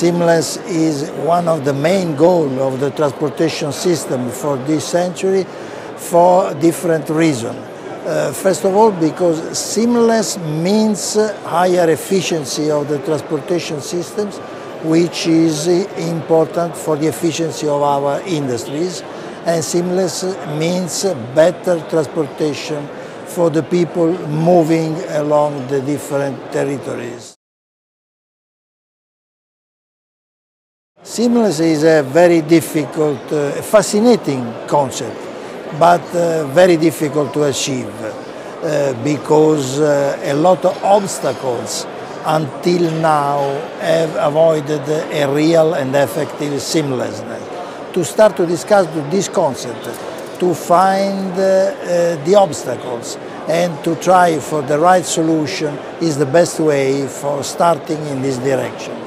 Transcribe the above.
Seamless is one of the main goals of the transportation system for this century for different reasons. Uh, first of all, because seamless means higher efficiency of the transportation systems, which is important for the efficiency of our industries. And seamless means better transportation for the people moving along the different territories. Seamless is a very difficult, uh, fascinating concept, but uh, very difficult to achieve uh, because uh, a lot of obstacles until now have avoided a real and effective seamlessness. To start to discuss this concept, to find uh, uh, the obstacles and to try for the right solution is the best way for starting in this direction.